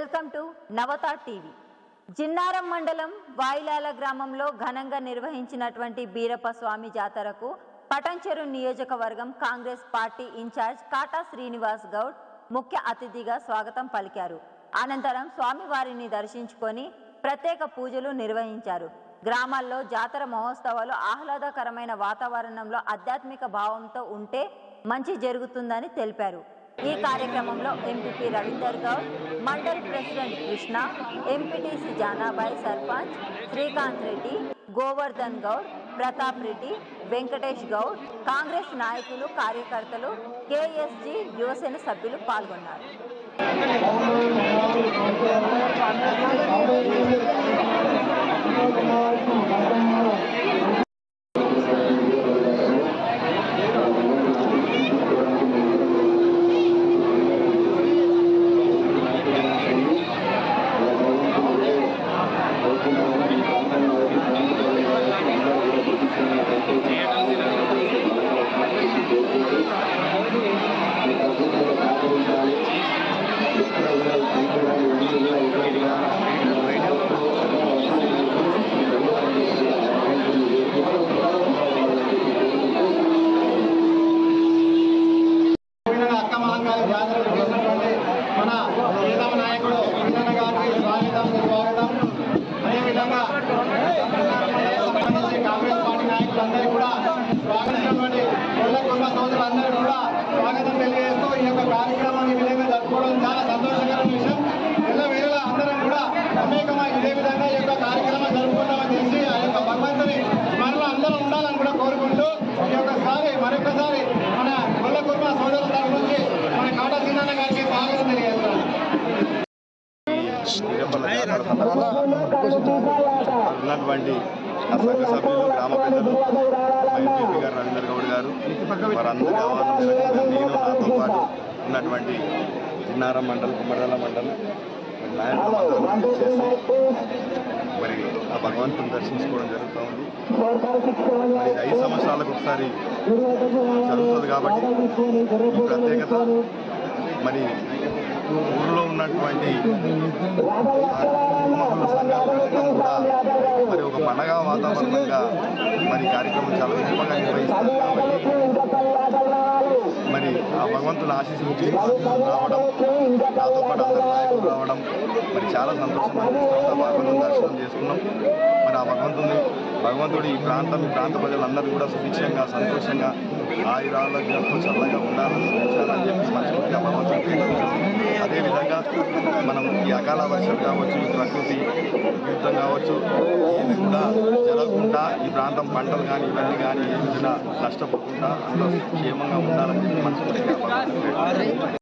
Welcome to Navata TV. Jinnaram మండలం వాయిలాల గ్రామంలో ఘనంగా నిర్వహించినటువంటి బీరప్ప స్వామి జాతరకు పటంచెరు నియోజకవర్గం కాంగ్రెస్ పార్టీ ఇన్ఛార్జ్ కాటా శ్రీనివాస్ గౌడ్ ముఖ్య అతిథిగా స్వాగతం పలికారు. అనంతరం స్వామివారిని దర్శించుకొని ప్రత్యేక పూజలు నిర్వహించారు. గ్రామాల్లో జాతర మహోత్సవాలు ఆహ్లాదకరమైన వాతావరణంలో ఆధ్యాత్మిక భావంతో ఉంటే మంచి జరుగుతుందని తెలిపారు. ఈ కార్యక్రమంలో MPP Ravinder Goud mandal president Krishna MPTC Janabai sarpanch Srikanth Reddy Govardhan Goud Pratap Reddy Venkatesh Goud Congress నాయకులు కార్యకర్తలు కేఎస్జీ యువసేన సభ్యులు పాల్గొన్నారు. తెలంగాణ గారికి స్వాగతం అదేవిధంగా సంబంధించి కాంగ్రెస్ పార్టీ నాయకులందరికీ కూడా స్వాగతించినటువంటి కొల్ల కుటుంబ సోదరులందరూ కూడా స్వాగతం తెలియజేస్తూ ఈ యొక్క కార్యక్రమాన్ని విధంగా జరుపుకోవడం చాలా సంతోషకరమైన విషయం. ఎల్ల వేళ అందరం కూడా అనేకమై ఇదే విధంగా ఈ యొక్క కార్యక్రమం జరుపుకుంటామని తెలిసి ఆ యొక్క భగవంతుని మనలో అందరం ఉండాలని కూడా కోరుకుంటూ ఈ యొక్కసారి మరొకసారి మన కొల్ల కుర్మ సోదరుల తరఫు నుంచి మన కాటా సీనన్న గారికి స్వాగతం తెలియజేస్తున్నాను ఉన్నటువంటి అసలు సంఘ సభ్యులు గ్రామ పెద్దలు ఎంపీపీ గారు రవీందర్ గౌడ్ గారు వారందరి ఆహ్వానం మేరకు నేను నాతో పాటు ఉన్నటువంటి చిన్నారం మండలం కుమ్మడాల మండలం మరి చేసి మరి ఆ భగవంతుని దర్శించుకోవడం జరుగుతూ ఉంది. మరి ఐదు సంవత్సరాలకు ఒకసారి జరుగుతుంది కాబట్టి ప్రత్యేకత మరి ఊళ్ళో ఉన్నటువంటి ఆ కూడా మరి ఒక పండగ వాతావరణంగా మరి కార్యక్రమం చాలా గొప్పగా నిర్వహిస్తారు కాబట్టి మరి ఆ భగవంతుని ఆశీస్సులు రావడం నాతో పాటు అందరి నాయకులు రావడం మరి చాలా సంతోషం అనిపిస్తుంది. భగవంతుని దర్శనం చేసుకున్నాం. మరి ఆ భగవంతుని భగవంతుడు ఈ ప్రాంతం ఈ ప్రాంత ప్రజలందరూ కూడా సుభిక్షంగా సంతోషంగా ఆయురారోగ్యంతో చల్లగా ఉండాలని ఉంచాలని చెప్పి మనస్ఫూర్తిగా భగవంతుడు అదేవిధంగా మనం ఈ అకాల వర్షాలు కావచ్చు ఈ ప్రకృతి యుద్ధం కావచ్చు ఇది కూడా జరగకుండా ఈ ప్రాంతం పంటలు కానీ ఇవన్నీ కానీ ఏమి కూడా నష్టపోకుండా అందరూ క్షేమంగా ఉండాలని చెప్పి మనస్ఫూర్తిగా